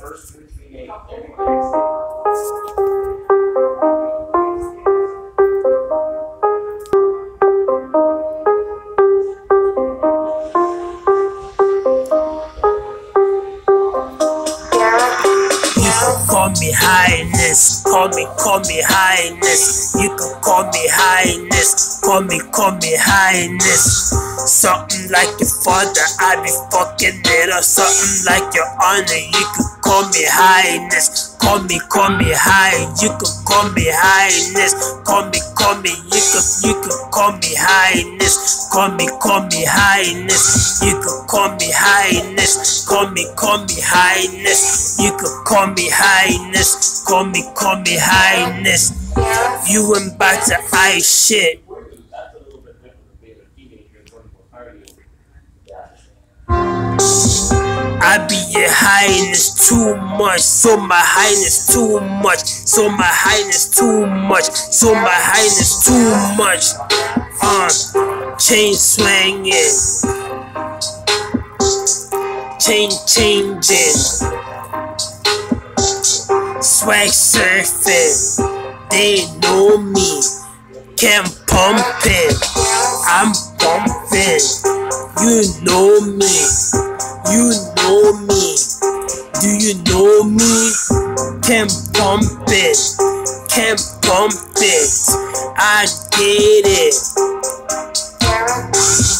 call me highness, call me, call me highness. You can call me highness, call me, call me highness. Something like your father, I be fucking it up. Something like your honor, you can call me highness. Call me, call me high. You can call me highness. Call me, call me. You can, you can call me highness. Call me, call me highness. You can call me highness. Call me, call me highness. You can call me highness. Call me, call me highness. You ain't about to ice shit. I be your highness too much, so my highness too much, so my highness too much, so my highness too much. Uh, chain swinging, chain changing, swag surfing. They know me, can pump it. I'm pumping, you know me. You know me. Do you know me? Can pump it. Can pump it. I get it.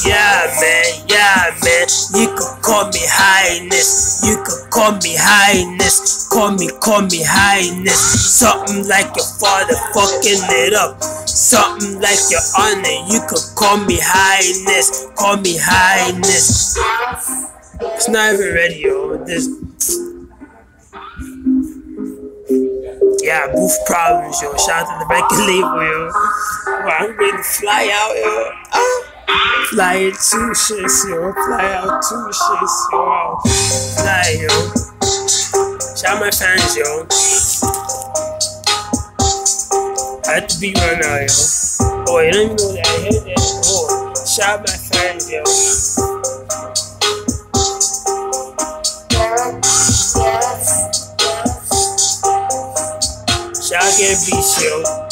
Yeah, man. Yeah, man. You could call me highness. You could call me highness. Call me, call me highness. Something like your father fucking it up. Something like your honor. You could call me highness. Call me highness. It's not even radio. This. Yeah, booth problems, yo. Shout out to the record label, yo. I'm ready to fly out, yo. Ah. Fly two shits, yo. Fly out two shits, yo. Fly, yo. Shout out my fans, yo. I had to be right now, yo. Oh, you don't even know that. I heard that. Oh, shout out my fans, yo. Beat, yo.